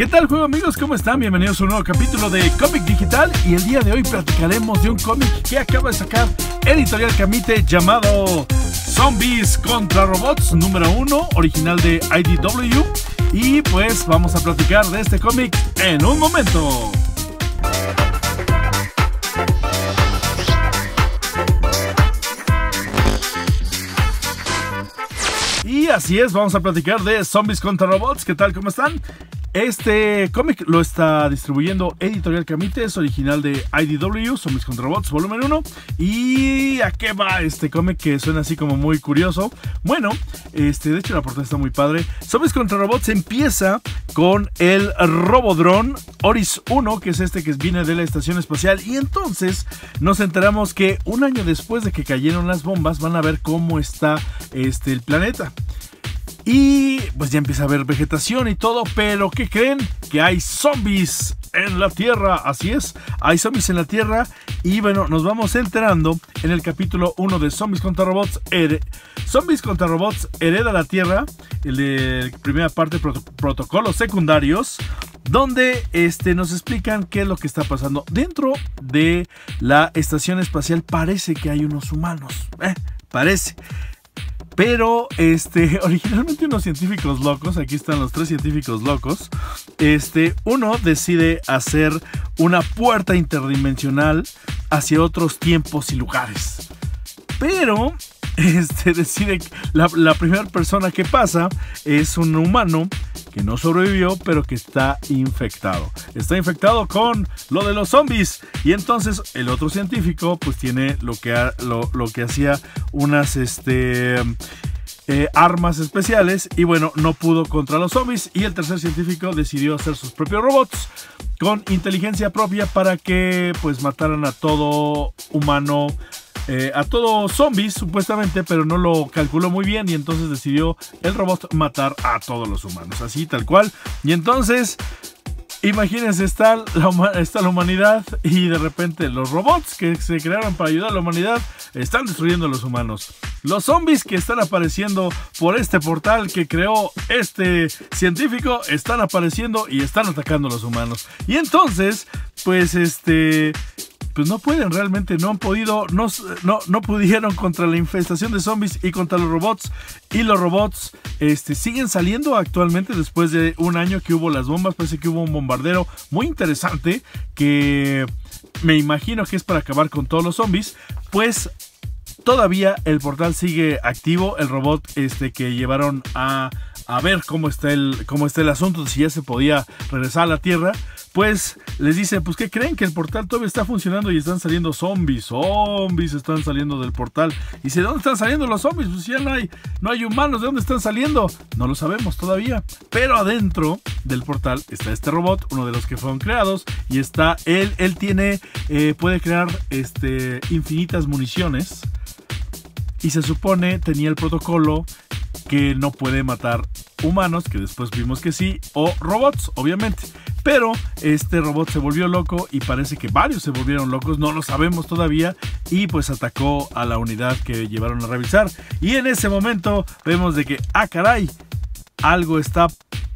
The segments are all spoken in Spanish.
¿Qué tal juego amigos? ¿Cómo están? Bienvenidos a un nuevo capítulo de Cómic Digital y el día de hoy platicaremos de un cómic que acaba de sacar Editorial Camite llamado Zombies contra Robots número 1, original de IDW y pues vamos a platicar de este cómic en un momento. Y así es, vamos a platicar de Zombies contra Robots. ¿Qué tal? ¿Cómo están? Este cómic lo está distribuyendo Editorial Camite, es original de IDW, Zombies contra Robots, volumen 1. ¿Y a qué va este cómic que suena así como muy curioso? Bueno, este, de hecho la portada está muy padre. Zombies contra Robots empieza con el Robodrone Oris 1, que es este que viene de la estación espacial. Y entonces nos enteramos que un año después de que cayeron las bombas van a ver cómo está este, el planeta. Y pues ya empieza a haber vegetación y todo, pero ¿qué creen? Que hay zombies en la Tierra, así es, hay zombies en la Tierra y bueno, nos vamos enterando en el capítulo 1 de Zombies contra Robots, Zombies contra Robots hereda la Tierra, el primera parte protocolos secundarios, donde este, nos explican qué es lo que está pasando. Dentro de la estación espacial parece que hay unos humanos, eh, parece. Pero, este, originalmente unos científicos locos, aquí están los tres científicos locos, este, uno decide hacer una puerta interdimensional hacia otros tiempos y lugares. Pero, este, decide, la, la primera persona que pasa es un humano que no sobrevivió, pero que está infectado. Está infectado con lo de los zombies. Y entonces el otro científico, pues tiene lo que, lo, que hacía unas este, eh, armas especiales. Y bueno, no pudo contra los zombies. Y el tercer científico decidió hacer sus propios robots con inteligencia propia para que pues mataran a todo humano eh, a todos zombies, supuestamente, pero no lo calculó muy bien y entonces decidió el robot matar a todos los humanos, así tal cual. Y entonces, imagínense, está está la humanidad y de repente los robots que se crearon para ayudar a la humanidad están destruyendo a los humanos. Los zombies que están apareciendo por este portal que creó este científico están apareciendo y están atacando a los humanos. Y entonces, pues este pues no pueden realmente, no han podido, no, no, pudieron contra la infestación de zombies y contra los robots. Y los robots este, siguen saliendo actualmente después de un año que hubo las bombas. Parece que hubo un bombardero muy interesante que me imagino que es para acabar con todos los zombies. Pues todavía el portal sigue activo. El robot este, que llevaron a, a ver cómo está, el, cómo está el asunto, si ya se podía regresar a la Tierra pues les dice, pues ¿qué creen? Que el portal todavía está funcionando y están saliendo zombies, zombies están saliendo del portal. Y dice, ¿de dónde están saliendo los zombies? Pues ya no hay, no hay humanos, ¿de dónde están saliendo? No lo sabemos todavía. Pero adentro del portal está este robot, uno de los que fueron creados, y está él, él tiene, eh, puede crear este, infinitas municiones. Y se supone tenía el protocolo que no puede matar humanos, que después vimos que sí, o robots, obviamente. Pero este robot se volvió loco y parece que varios se volvieron locos, no lo sabemos todavía, y pues atacó a la unidad que llevaron a revisar. Y en ese momento vemos de que, ah caray, algo está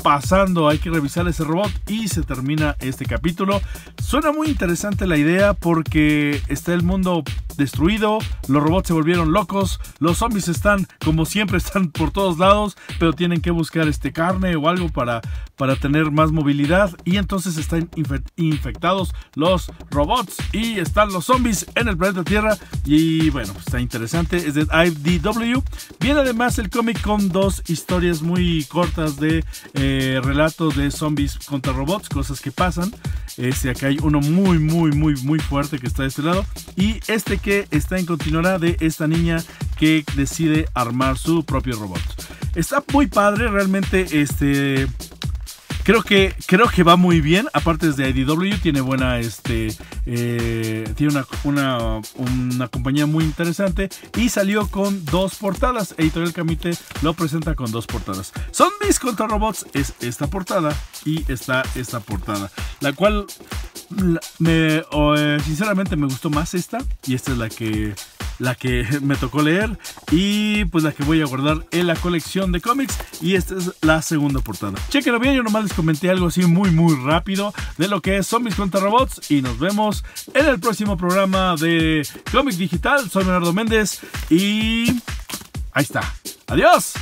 pasando, hay que revisar ese robot y se termina este capítulo. Suena muy interesante la idea porque está el mundo destruido, los robots se volvieron locos, los zombies están como siempre están por todos lados, pero tienen que buscar este carne o algo para, para tener más movilidad y entonces están infectados los robots y están los zombies en el planeta Tierra y bueno, pues está interesante, es de IDW. Viene además el cómic con dos historias muy cortas de eh, relatos de zombies contra robots, cosas que pasan. Este, acá hay uno muy, muy, muy, muy fuerte que está de este lado. Y este que está en continuidad de esta niña que decide armar su propio robot. Está muy padre, realmente, este... Creo que, creo que va muy bien. Aparte de IDW, tiene buena, este, eh, tiene una, una, una, compañía muy interesante y salió con dos portadas. Editorial Camite lo presenta con dos portadas. Zombies contra robots es esta portada y está esta portada, la cual me, eh, sinceramente me gustó más esta y esta es la que la que me tocó leer y pues la que voy a guardar en la colección de cómics y esta es la segunda portada. Chequenlo bien, yo nomás les comenté algo así muy muy rápido de lo que es Zombies contra Robots y nos vemos en el próximo programa de Cómic Digital. Soy Leonardo Méndez y ahí está. Adiós.